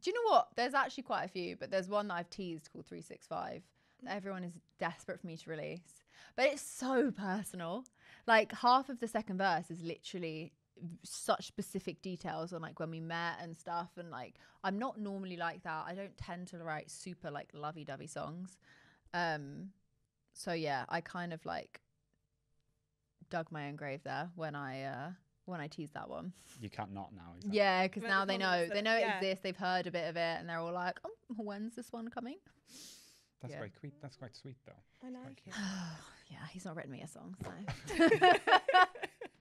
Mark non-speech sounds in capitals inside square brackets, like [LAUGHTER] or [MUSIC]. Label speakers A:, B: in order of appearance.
A: Do you know what? There's actually quite a few, but there's one that I've teased called 365 that everyone is desperate for me to release. But it's so personal. Like half of the second verse is literally such specific details on like when we met and stuff and like I'm not normally like that. I don't tend to write super like lovey-dovey songs. Um so yeah, I kind of like dug my own grave there when I uh when I teased that one.
B: You can't not now. Is that-
A: Yeah, because now they know they know it
C: yeah.
A: exists. They've heard a bit of it, and they're all like, "Oh, when's this one coming?"
B: That's
A: Yeah.
B: quite sweet. That's quite sweet though.
C: I like it. [SIGHS]
A: yeah, he's not written me a song, so [LAUGHS] [LAUGHS] [LAUGHS]